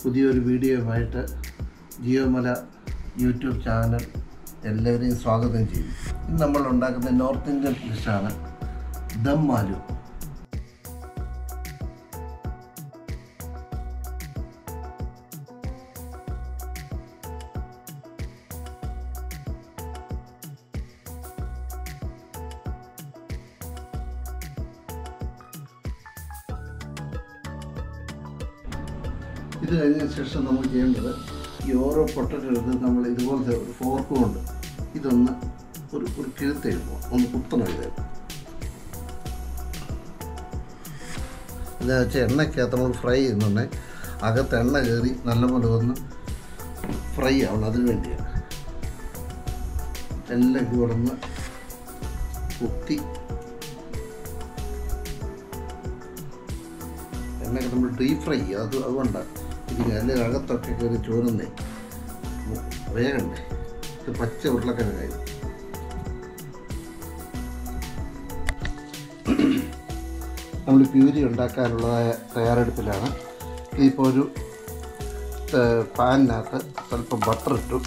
പുതിയൊരു വീഡിയോയുമായിട്ട് ജിയോമല YouTube channel എല്ലാവരെയും സ്വാഗതം ചെയ്യും ഇന്ന് നമ്മൾ ഉണ്ടാക്കുന്ന നോർത്ത് ഇന്ത്യൻ ഡിഷാണ് ദം ആലു. ഇത് കഴിഞ്ഞ ശേഷം നമ്മൾ ചെയ്യേണ്ടത് ഈ ഓരോ പൊട്ടറ്റോ നമ്മൾ ഇതുപോലത്തെ ഒരു ഫോർക്ക് കൊണ്ട് ഇതൊന്ന് ഒരു ഒരു കിഴുത്ത് എഴുതുക ഒന്ന് കുത്തണം എഴുതുക എന്താ വെച്ചാൽ എണ്ണയ്ക്കകത്ത് നമ്മൾ ഫ്രൈ ചെയ്യുന്നുണ്ടെങ്കിൽ അകത്ത് എണ്ണ കയറി നല്ലപോലെ ഒന്ന് ഫ്രൈ ആവണം അതിന് വേണ്ടിയാണ്. എല്ലാം കൂടെ ഒന്ന് കുത്തി എണ്ണയൊക്കെ നമ്മൾ ഡീപ് ഫ്രൈ ചെയ്യുക. അത് അതുകൊണ്ടാണ്. ഇതിന് അതിന്റെ അകത്തൊക്കെ കയറി ചോരുന്നേ വേഗണ്ടേ ഇത് പച്ച ഉരുളക്കിഴങ്ങായി നമ്മൾ പ്യൂരി ഉണ്ടാക്കാനുള്ളതായ തയ്യാറെടുപ്പിലാണ്. ഇപ്പോൾ ഒരു പാനിനകത്ത് സ്വല്പം ബട്ടർ ഇട്ടു.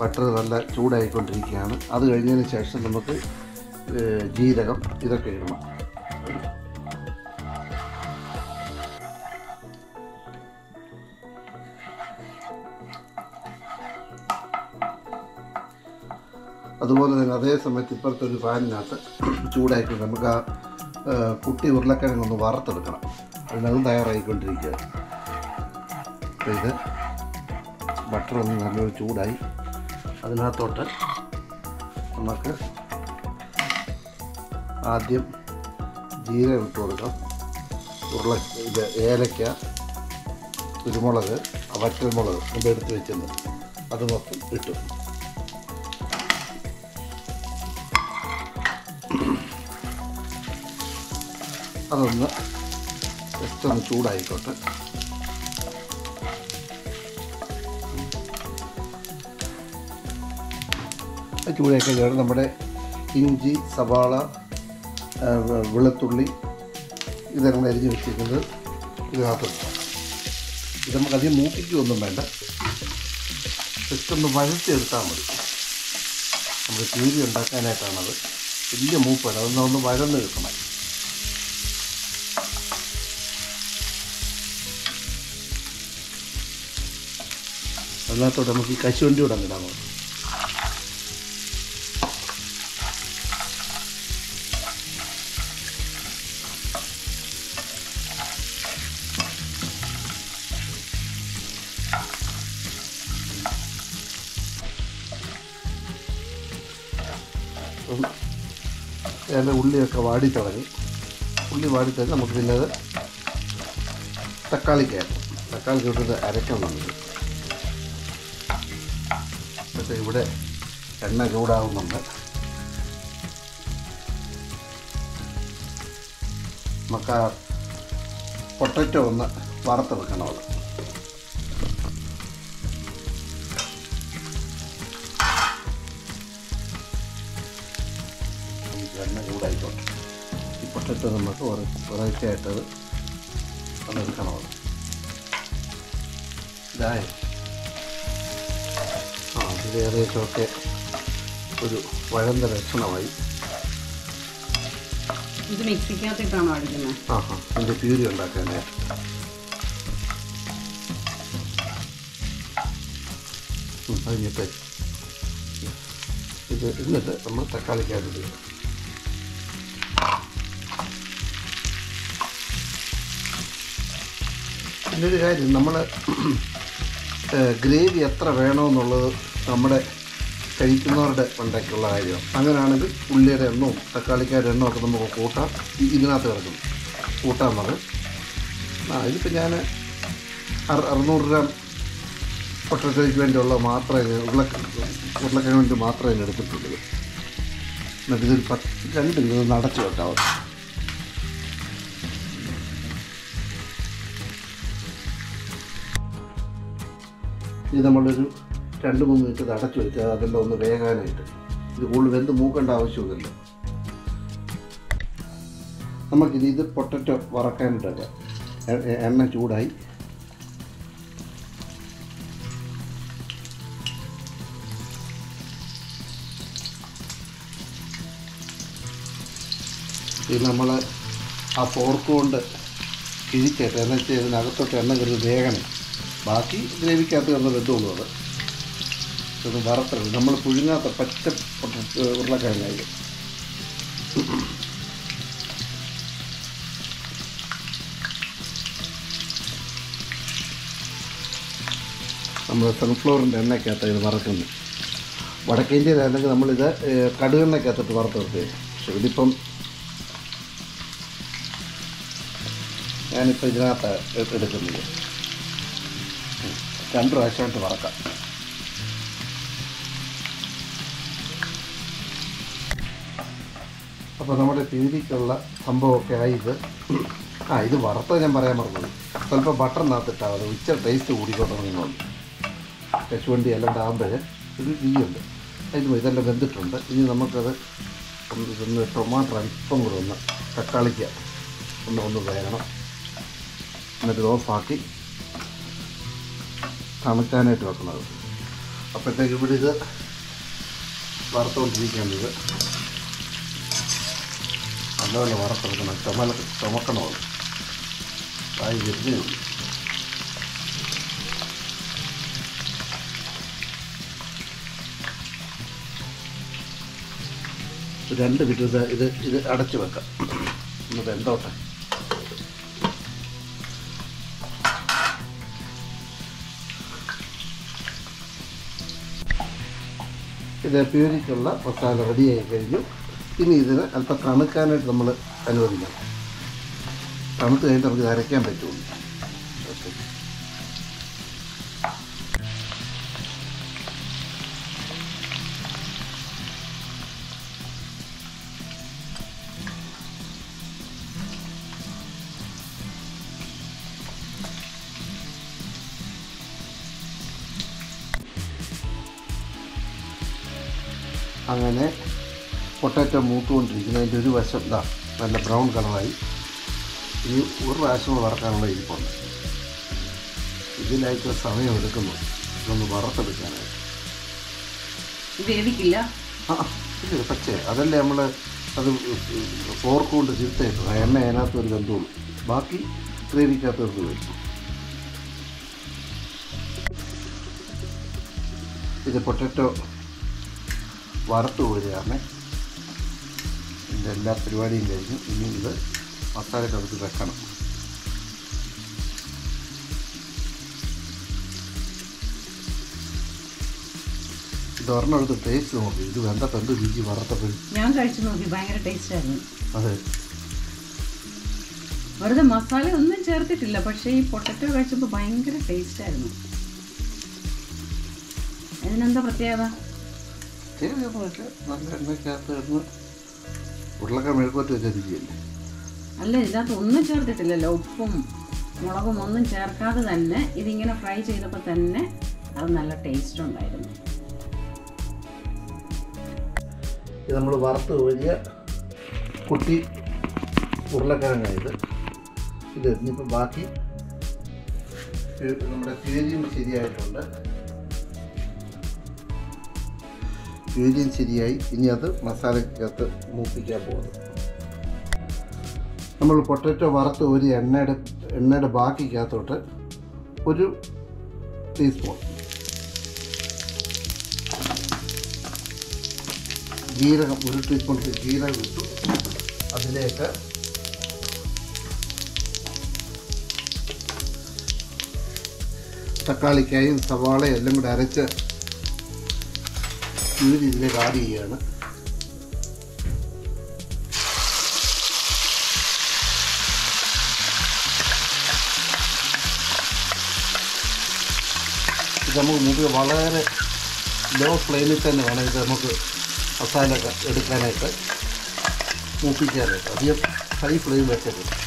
ബട്ടർ നല്ല ചൂടായിക്കൊണ്ടിരിക്കുകയാണ്. അത് കഴിഞ്ഞതിന് ശേഷം നമുക്ക് ജീരകം ഇതൊക്കെ ഇടണം. അതുപോലെ തന്നെ അതേ സമയത്ത് ഇപ്പോഴത്തെ ഒരു ഫാനിനകത്ത് ചൂടായിട്ട് നമുക്ക് ആ കുട്ടി ഉരുളക്കിഴങ്ങ് ഒന്ന് വറുത്തെടുക്കണം. അതിനതും തയ്യാറായിക്കൊണ്ടിരിക്കുക അപ്പോൾ ഇത് ബട്ടർ ഒന്ന് നല്ലൊരു ചൂടായി. അതിനകത്തോട്ട് നമുക്ക് ആദ്യം ജീരകം ഇട്ട് കൊടുക്കാം. ഉരുള ഇത് ഏലക്ക കുരുമുളക് വറ്റൽമുളക് ഇത് എടുത്ത് വെച്ചിട്ടുണ്ട്. അത് മൊത്തം ഇട്ടു. അതൊന്ന് ജസ്റ്റ് ഒന്ന് ചൂടായിക്കോട്ടെ ചൂടാക്കി കഴിഞ്ഞാൽ നമ്മുടെ ഇഞ്ചി സവാള വെളുത്തുള്ളി ഇതെല്ലാം അരിഞ്ഞ് വെച്ചിരിക്കുന്നത് ഇതിനകത്ത് ഇടാം. ഇത് നമുക്ക് അധികം മൂപ്പിക്കൊന്നും വേണ്ട. ജസ്റ്റ് ഒന്ന് വഴച്ചെടുത്താൽ മതി. നമ്മൾ തീരി ഉണ്ടാക്കാനായിട്ടാണത്. വലിയ മൂപ്പല്ല. അതൊന്ന് ഒന്ന് വഴന്ന് കിട്ടണം. അതിനകത്തോട്ട് നമുക്ക് ഈ കശുവണ്ടി കൂടെ നോക്കാം അതിന്റെ ഉള്ളിയൊക്കെ വാടി തുടങ്ങി. ഉള്ളി വാടി തുടങ്ങി നമുക്ക് പിന്നെ അത് തക്കാളിക്കായിരുന്നു തക്കാളി ഇട്ടിട്ട് അരക്കാൻ നമുക്ക് എന്നിട്ട് ഇവിടെ എണ്ണ ചൂടാവുന്നുണ്ട്. നമുക്ക് ആ പൊട്ടറ്റോ ഒന്ന് വറുത്തെടുക്കണം അത്. എണ്ണ ചൂടായിക്കോട്ടെ. ഈ പൊട്ടറ്റോ നമുക്ക് വെറൈറ്റി ആയിട്ടത് അതെടുക്കണം അത്. ഇതായി. ഏകദേശമൊക്കെ ഒരു വഴന്ത ലക്ഷണമായി. ഇത് മിക്സിക്കകത്തിട്ടാണോ അടിക്കുന്നത് ആ ഹാ അതിന്റെ പ്യൂരി ഉണ്ടാക്കാനേ കഴിഞ്ഞിട്ട് ഇത് എന്നിട്ട് നമ്മൾ തക്കാളിക്കകത്ത് പിന്നെ ഒരു കാര്യം നമ്മൾ ഗ്രേവി എത്ര വേണമെന്നുള്ളത് നമ്മുടെ കഴിക്കുന്നവരുടെ ഉണ്ടാക്കിയുള്ള കാര്യമാണ് അങ്ങനെയാണെങ്കിൽ ഉള്ളിയുടെ എണ്ണവും തക്കാളിക്കാരുടെ എണ്ണവും ഒക്കെ നമുക്ക് കൂട്ടാം. ഇതിനകത്ത് കിടക്കും. കൂട്ടാൻ മതി ആ ഇതിപ്പോൾ ഞാൻ അറുന്നൂറ് ഗ്രാം പൊട്ടറ്റോയ്ക്ക് വേണ്ടിയുള്ള മാത്രമേ ഉരുള ഉരുളക്കിഴങ്ങ് വേണ്ടി മാത്രമേ ഞാൻ എടുത്തിട്ടുള്ളൂ എന്നിട്ട് ഇതൊരു പത്ത് രണ്ട് ഇത് നടച്ചു വെക്കാവും ഇത് നമ്മളൊരു രണ്ട് മൂന്ന് മിനിറ്റ് അടച്ചു വെച്ചാൽ അതെല്ലാം ഒന്ന് വേകാനായിട്ട് ഇത് കൂടുതൽ വെന്ത് മൂക്കേണ്ട ആവശ്യമൊന്നുമില്ല. നമുക്കിത് ഇത് പൊട്ടറ്റോ എ- എണ്ണ ചൂടായി. ഇത് നമ്മൾ ആ ഫോർക്ക് കൊണ്ട് കിഴിച്ചിട്ട് എന്ന് വെച്ചാൽ ഇതിനകത്തോട്ട് എണ്ണ കരുത് വേഗണം ബാക്കി ഗ്രേവിക്കകത്ത് കിടന്ന് വെന്തോളൂ അത്. ഇത് വറുത്തത്. നമ്മൾ പുഴുങ്ങാത്ത പച്ച ഉരുളക്കിഴങ്ങായി. നമ്മൾ സൺഫ്ലവറിന്റെ എണ്ണയ്ക്കകത്ത് ഇത് വറക്കുന്നത് വടക്കേ ഇന്ത്യയിലാണെങ്കിൽ നമ്മളിത് കടുകെണ്ണയ്ക്കകത്തിട്ട് വറുത്ത് നിർത്തി പക്ഷെ ഇതിപ്പം ഞാനിപ്പോൾ ഇതിനകത്ത് എടുക്കുന്നത്. രണ്ട് പ്രാവശ്യമായിട്ട് വറക്കാം. അപ്പോൾ നമ്മുടെ പീരിക്കുള്ള സംഭവമൊക്കെ ആയി ഇത് ആ ഇത് വറുത്തത് ഞാൻ പറയാൻ മറന്നു സ്വല്പം ബട്ടറിനകത്തിട്ടാൽ അത്. ഉച്ച ടേസ്റ്റ് കൂടിക്കൊണ്ടിരുന്നുണ്ട് കശുവണ്ടി എല്ലാം ഇടാകുമ്പോൾ ഇത് തീയുണ്ട്. അതിന് ഇതെല്ലാം വെന്തിട്ടുണ്ട്. ഇനി നമുക്കത് ഒന്ന് ടൊമാറ്റോ അല്പം കൂടെ ഒന്ന് തക്കാളിക്ക് ഒന്ന് ഒന്ന് വേണം എന്നിട്ട് ഓഫാക്കി തണുക്കാനായിട്ട് വെക്കുന്നത് അപ്പോഴത്തേക്ക് ഇവിടെ ഇത് വറുത്തുകൊണ്ടിരിക്കുകയാണ് ഇത്. നല്ലപോലെ വറുത്തെടുക്കണം. ചുമല ചുമക്കണോ ആയി വരുന്നേ ഉള്ളൂ രണ്ട് മിനിറ്റ് ഇത് ഇത് അടച്ചു വെക്കാം. ഒന്ന് വെന്തോട്ടെ. ഇത് പ്യൂരിക്കുള്ള മസാല റെഡിയായി കഴിഞ്ഞു. ഇനി ഇതിന് അല്പം തണുക്കാനായിട്ട് നമ്മൾ അനുവദിക്കണം. തണുത്ത് കഴിഞ്ഞിട്ട് നമുക്ക് അരയ്ക്കാൻ പറ്റുള്ളൂ. അങ്ങനെ പൊട്ടാറ്റോ മൂത്തുകൊണ്ടിരിക്കുന്നത്. അതിന്റെ ഒരു വശം ഇതാ നല്ല ബ്രൗൺ കളറായി. ഈ ഒരു പ്രാവശ്യം വറക്കാനുള്ള ഇരിപ്പുണ്ട് ഇതിലായിട്ട് സമയം എടുക്കുന്നു. ഇതൊന്ന് വറുത്തെടുക്കാനായിട്ട്. വേവിക്കില്ല? ആ ഇല്ല പക്ഷേ അതല്ലേ നമ്മൾ അത് ഫോർക്ക് കൊണ്ട് ആ എണ്ണ അതിനകത്ത് ഒരു ഗന്ധമുള്ളൂ ബാക്കി ഗ്രേവിക്കകത്ത് ഒരു വരും ഇത് പൊട്ടറ്റോ വറുത്ത് പോരുകയാണ് ഇതിന്റെ എല്ലാ പരിപാടിയും കഴിഞ്ഞു ഇനി ഇത് മസാലക്കകത്ത് വെക്കണം. ഇത് ഒരെണ്ണം ടേസ്റ്റ് നോക്കി. ഇത് വെന്തപ്പോൾ എന്ത് രുചി വറുത്തപ്പോഴും ഞാൻ കഴിച്ചു നോക്കി ഭയങ്കര ടേസ്റ്റ് ആയിരുന്നു. അതെ. വെറുതെ മസാല ഒന്നും ചേർത്തിട്ടില്ല പക്ഷേ ഈ പൊട്ടറ്റോ കഴിച്ചപ്പോൾ ഭയങ്കര ടേസ്റ്റ് ആയിരുന്നു. അതിനെന്താ പ്രത്യേകത? ശരിയൊന്നുമില്ല നല്ല എണ്ണയ്ക്കകത്ത് കിടന്ന് ഉരുളക്കിഴങ്ങ് മെഴുക്കുവറ്റ് വെച്ചിരിക്കുകയല്ലേ അല്ല ഇതിനകത്ത് ഒന്നും ചേർത്തിട്ടില്ലല്ലോ. ഉപ്പും മുളകും ഒന്നും ചേർക്കാതെ തന്നെ ഇതിങ്ങനെ ഫ്രൈ ചെയ്തപ്പോൾ തന്നെ അത് നല്ല ടേസ്റ്റ് ഉണ്ടായിരുന്നു. ഇത് നമ്മൾ വറുത്ത് കോരിയ കുട്ടി ഉരുളക്കിഴങ്ങായത് ഇത്. ഇനിയിപ്പോൾ ബാക്കി നമ്മുടെ പേരിയും ശരിയായിട്ടുണ്ട്. പേരിയും ശരിയായി. ഇനി അത് മസാലയ്ക്കകത്ത് മൂപ്പിക്കാൻ പോകുന്നു. നമ്മൾ പൊട്ടറ്റോ വറുത്ത് ഒരു എണ്ണയുടെ എണ്ണയുടെ ബാക്കിക്കകത്തോട്ട് ഒരു ടീസ്പൂൺ ജീരകം ഒരു ടീസ്പൂൺ ജീരകം ഇട്ടു. അതിലേക്ക് തക്കാളിക്കായും സവാളയും എല്ലാം കൂടെ അരച്ച് ഈ ഇതിലേക്ക് ആഡ് ചെയ്യുകയാണ് നമുക്ക് മുമ്പ് വളരെ ലോ ഫ്ലെയിമിൽ തന്നെ വേണം ഇത് നമുക്ക് മസാലയൊക്കെ എടുക്കാനായിട്ട്. മൂപ്പിക്കാനായിട്ട്. അധികം ഹൈ ഫ്ലെയിം വെക്കരുത്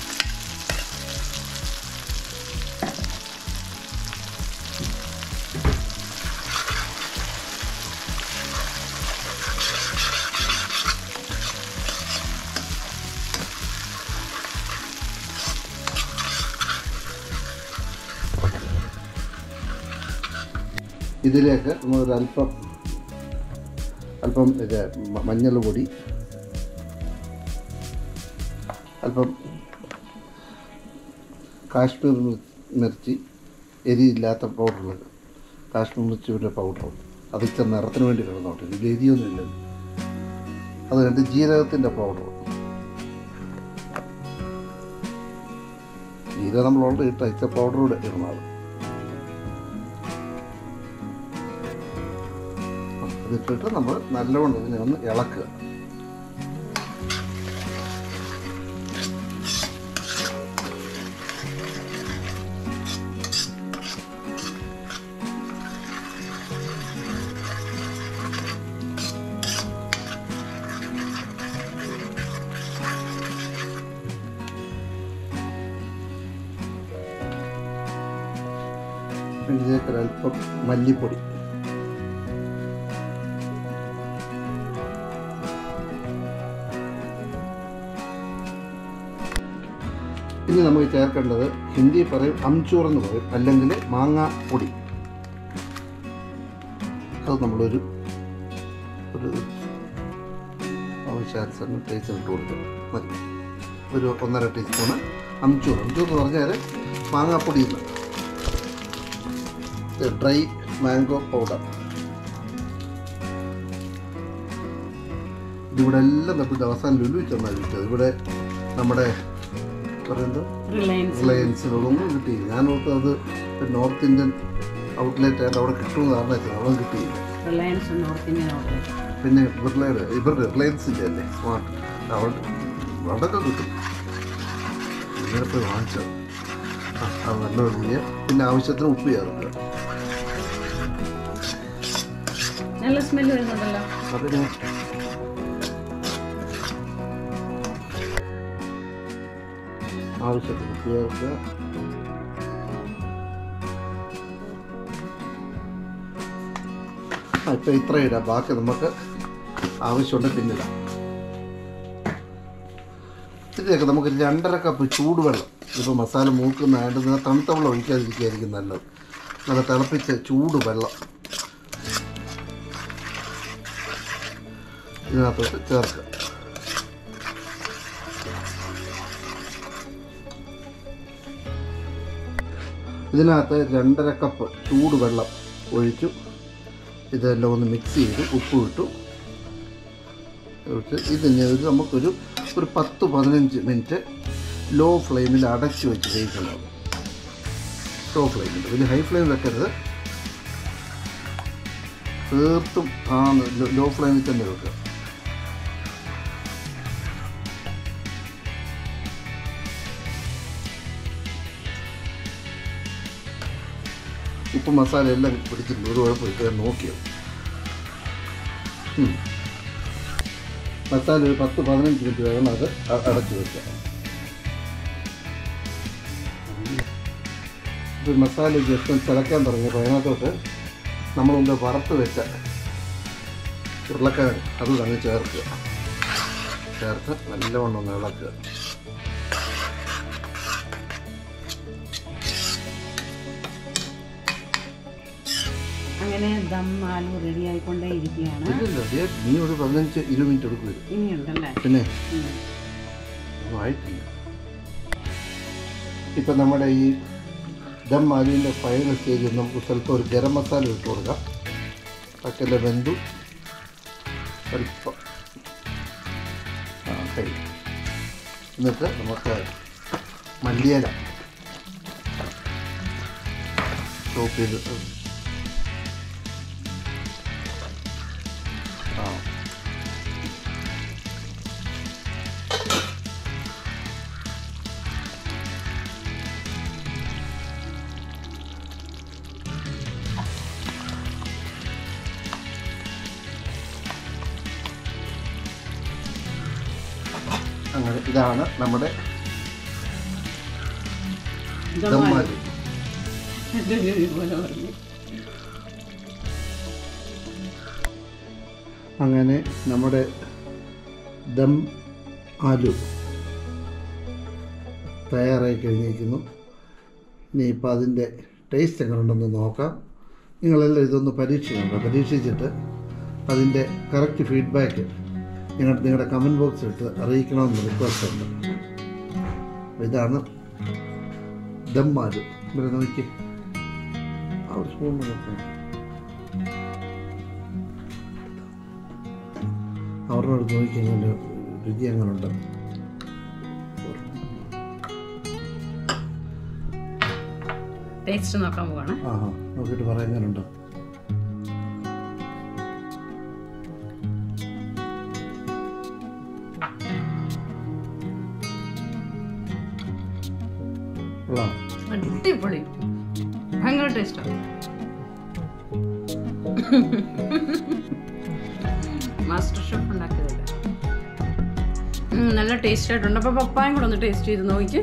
ഇതിലേക്ക് നമ്മളൊരല്പം അല്പം ഇത് മഞ്ഞൾ പൊടി അല്പം കാശ്മീർ മിർ- മിർച്ചി എരിയില്ലാത്ത പൗഡറുകൾ കാശ്മീർ മിർച്ചിയുടെ പൗഡറും. അത് ഇച്ചിരി നിറത്തിന് വേണ്ടി കിടന്നോട്ടെ ഇതിൽ എരിയൊന്നുമില്ല അത് കണ്ട് ജീരകത്തിന്റെ പൗഡർ ജീരകം നമ്മൾ ഓൾറെഡി ഇട്ട ഇച്ച പൗഡർ കൂടെ ഇടുന്നത് ഇതിട്ടിട്ട് നമ്മൾ നല്ലവണ്ണം ഇതിനെ ഒന്ന് ഇളക്കുക. ഇതിലേക്ക് ഒരല്പം മല്ലിപ്പൊടി. ഇനി നമുക്ക് ചേർക്കേണ്ടത് ഹിന്ദി പറയും അംചൂർ എന്ന് പറയും. അല്ലെങ്കിൽ മാങ്ങ പൊടി. അത് നമ്മളൊരു ഒരു ആവശ്യാനുസരണം ടേസ്റ്റ് ഇട്ട് കൊടുക്കും മതി. ഒരു ഒന്നര ടീസ്പൂണ് അംചൂർ. അംചൂർ എന്ന് പറഞ്ഞാൽ മാങ്ങാപ്പൊടി ഡ്രൈ മാംഗോ പൗഡർ ഇതിവിടെ എല്ലാം നമുക്ക് അവസാനം ലുലു ചെന്നാൽ ഇവിടെ നമ്മുടെ പറയുന്നത്? റിലയൻസ് റിലയൻസിലൊന്നും കിട്ടിയില്ല ഞാൻ ഓർത്ത് അത് നോർത്ത് ഇന്ത്യൻ ഔട്ട്ലെറ്റ് ആയിട്ട് അവിടെ കിട്ടുമെന്ന് കാരണം അവിടെ കിട്ടിയില്ല. റിലയൻസ് നോർത്ത് ഇന്ത്യൻ ഔട്ട്ലെറ്റ് പിന്നെ ബിർളയുടെ ഇവർ റിലയൻസിന്റെ അല്ലേ? സ്മാർട്ട് അവിടെ വളരെ കിട്ടും. ഇങ്ങനെ പോയി വാങ്ങിച്ചത് ആ അത് നല്ല വലിയ. പിന്നെ ആവശ്യത്തിന് ഉപ്പ് ചേർക്കുക നല്ല സ്മെല്ല് വരുന്നുണ്ടല്ലോ. അതിന് ആവശ്യത്തിന് ചേർത്ത് ഇപ്പം ഇത്രയും ഇടാം. ബാക്കി നമുക്ക് ആവശ്യമുണ്ട് പിന്നിടാം ഇതിലേക്ക് നമുക്ക് രണ്ടര കപ്പ് ചൂടുവെള്ളം ഇപ്പോൾ മസാല മൂക്കുന്നതായിട്ട് തണുത്ത വെള്ളം ഒഴിക്കാതിരിക്കുകയായിരിക്കും നല്ലത്. നല്ല തിളപ്പിച്ച ചൂടുവെള്ളം. ഇതിനകത്തോട്ട് ചേർക്കുക ഇതിനകത്ത് രണ്ടര കപ്പ് ചൂടുവെള്ളം ഒഴിച്ചു. ഇതെല്ലാം ഒന്ന് മിക്സ് ചെയ്ത് ഉപ്പ് ഇട്ടു ഇതിനെ ഒരു നമുക്കൊരു ഒരു പത്ത് പതിനഞ്ച് മിനിറ്റ് ലോ ഫ്ലെയിമിൽ അടച്ചു വെച്ച് വേവിക്കണം. ലോ. ഫ്ലെയിമിൽ വലിയ ഹൈ ഫ്ലെയിം വെക്കരുത്. തീർത്തും ആ ലോ ഫ്ലെയിമിൽ തന്നെ വെക്കുക. ഉപ്പ് മസാല എല്ലാം പിടിച്ചിട്ടുണ്ട്. ഒരു കുഴപ്പമില്ല ഞാൻ നോക്കിയത് മസാല ഒരു പത്ത് പതിനഞ്ച് മിനിറ്റ് വേണം അത് അടച്ചു വെക്കാം ഇത് മസാല ജസ്റ്റ് ചിലക്കാൻ തുടങ്ങിയപ്പോൾ അതിനകത്തോട്ട് മുമ്പ് വറുത്ത് വെച്ച ഉരുളക്കിഴങ്ങ് അത് തന്നെ ചേർക്കുക. ചേർത്ത് നല്ലവണ്ണം ഒന്ന് ഇളക്കുക. അങ്ങനെ ദം ആലു റെഡി ആയിക്കൊണ്ടേ ഇരിക്കുകയാണ്. നീ ഒരു പതിനഞ്ച് ഇരുപത് മിനിറ്റ് എടുക്കും ഇനിയുണ്ടല്ലേ? പിന്നെ? ആയിട്ടില്ല. ഇപ്പം നമ്മുടെ ഈ ദം ആലുവിന്റെ ഫൈനൽ സ്റ്റേജിൽ നമുക്ക് സ്വല്പം ഒരു ഗരം മസാല ഇട്ട് കൊടുക്കാം. പക്കല ബന്ധു. സ്വല്പം ആ എന്നിട്ട് നമുക്ക് മല്ലിയില. ചോപ്പ് ചെയ്ത് ഇതാണ് നമ്മുടെ. അങ്ങനെ നമ്മുടെ ദം ആലു തയ്യാറായി കഴിഞ്ഞിരിക്കുന്നു. ഇനിയിപ്പോൾ അതിന്റെ ടേസ്റ്റ് എങ്ങനെ ഉണ്ടെന്ന് നോക്കാം. നിങ്ങളെല്ലാം ഇതൊന്ന് പരീക്ഷിക്കണം. പരീക്ഷിച്ചിട്ട് അതിന്റെ കറക്റ്റ് ഫീഡ്ബാക്ക് നിങ്ങൾ നിങ്ങളുടെ കമന്റ് ബോക്സ് ഇട്ട് അറിയിക്കണമെന്ന് റിക്വസ്റ്റ് ഉണ്ട്. ഇതാണ് ഇവിടെ നോക്കി ആ ഒരു സ്പൂൺ അവരുടെ അടുത്ത് നോക്കി എങ്ങനെ രുചി എങ്ങനെ ഉണ്ട് ടേസ്റ്റ് നോക്കാൻ പോവാണ്. ആ നോക്കിയിട്ട് പറയാൻ എങ്ങനെ അടിപൊളി. ഭയങ്കര ടേസ്റ്റാണ് മാസ്റ്റർ ഷെഫ് ഉണ്ടാക്കിയതല്ലേ? നല്ല ടേസ്റ്റ് ആയിട്ടുണ്ട്. അപ്പൊ പപ്പായും കൂടെ ഒന്ന് ടേസ്റ്റ് ചെയ്ത് നോക്കി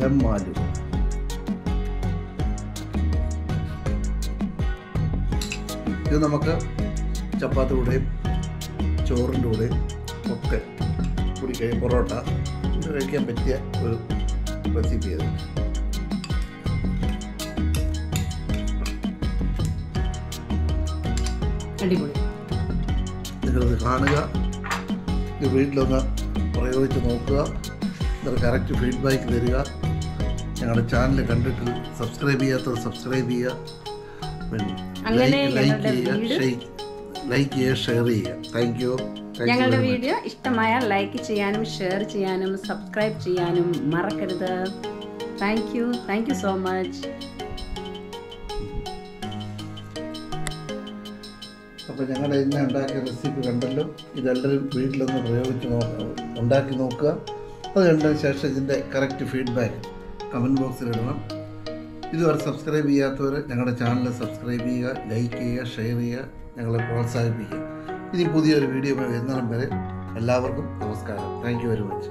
ദമ്മാലു. ഇത് നമുക്ക് ചപ്പാത്തി കൂടെയും ചോറിന്റെ കൂടെയും ഒക്കെ കൂടി കഴിയും പൊറോട്ട ഇത് കഴിക്കാൻ പറ്റിയ ഒരു റെസിപ്പി അത്. നിങ്ങളിത് കാണുക. ഇത് വീട്ടിലൊന്ന് പ്രയോഗിച്ച് നോക്കുക. എന്നിട്ട് കറക്റ്റ് ഫീഡ്ബാക്ക് തരിക. ഞങ്ങളുടെ ചാനൽ കണ്ടിട്ട് സബ്സ്ക്രൈബ് ചെയ്യാത്തത് സബ്സ്ക്രൈബ് ചെയ്യുക. പിന്നെ അങ്ങനെ ലൈക്ക് ചെയ്യുക ഷെയർ ലൈക്ക് ചെയ്യുക ഷെയർ ചെയ്യുക താങ്ക് യു ഞങ്ങളുടെ വീഡിയോ ഇഷ്ടമായാൽ ലൈക്ക് ചെയ്യാനും ഷെയർ ചെയ്യാനും സബ്സ്ക്രൈബ് ചെയ്യാനും മറക്കരുത്. Thank you thank you so much അപ്പോൾ ഞങ്ങളുടെ ഇന്ന് ഉണ്ടാക്കിയ റെസിപ്പി കണ്ടല്ലോ. ഇതെല്ലാവരും വീട്ടിലൊന്ന് പ്രയോഗിച്ച് നോക്കുക ഉണ്ടാക്കി നോക്കുക. അത് കണ്ടതിന് ശേഷം ഇതിന്റെ കറക്റ്റ് ഫീഡ്ബാക്ക് കമന്റ് ബോക്സിൽ ഇടണം. ഇതുവരെ സബ്സ്ക്രൈബ് ചെയ്യാത്തവർ ഞങ്ങളുടെ ചാനൽ സബ്സ്ക്രൈബ് ചെയ്യുക ലൈക്ക് ചെയ്യുക ഷെയർ ചെയ്യുക. ഞങ്ങളെ പ്രോത്സാഹിപ്പിക്കുക ഇനി പുതിയൊരു വീഡിയോ വരുന്നിടം വരെ എല്ലാവർക്കും നമസ്കാരം. Thank very much